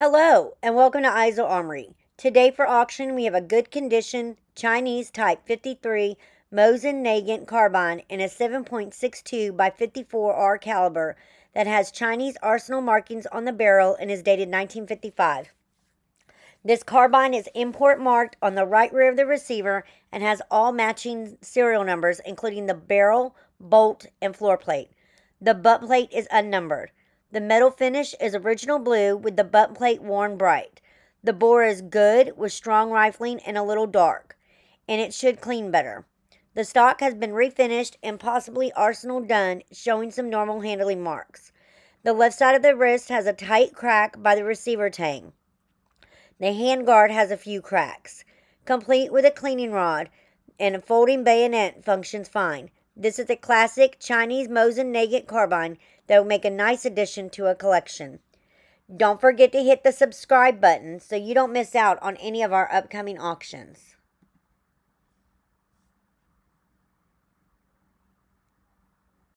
Hello, and welcome to Eisel Armory. Today for auction, we have a good condition Chinese Type 53 Mosin Nagant carbine in a 7.62 by 54R caliber that has Chinese arsenal markings on the barrel and is dated 1955. This carbine is import marked on the right rear of the receiver and has all matching serial numbers, including the barrel, bolt, and floor plate. The butt plate is unnumbered. The metal finish is original blue with the butt plate worn bright. The bore is good with strong rifling and a little dark, and it should clean better. The stock has been refinished and possibly arsenal done, showing some normal handling marks. The left side of the wrist has a tight crack by the receiver tang. The handguard has a few cracks. Complete with a cleaning rod and a folding bayonet functions fine. This is a classic Chinese Mosin Nagant carbine that will make a nice addition to a collection. Don't forget to hit the subscribe button so you don't miss out on any of our upcoming auctions.